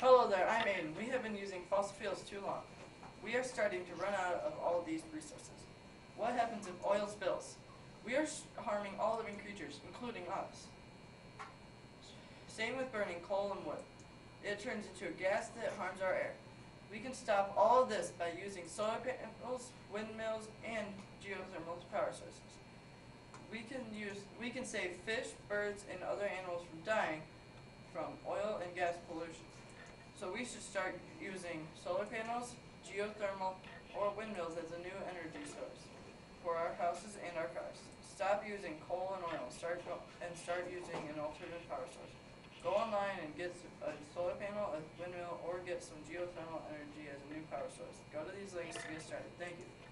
Hello there, I'm Aidon. We have been using fossil fuels too long. We are starting to run out of all these resources. What happens if oil spills? We are harming all living creatures, including us. Same with burning coal and wood. It turns into a gas that harms our air. We can stop all of this by using solar panels, windmills, and geothermal power sources. We can use we can save fish, birds, and other animals from dying from oil. So we should start using solar panels, geothermal, or windmills as a new energy source for our houses and our cars. Stop using coal and oil. Start and start using an alternative power source. Go online and get a solar panel, a windmill, or get some geothermal energy as a new power source. Go to these links to get started. Thank you.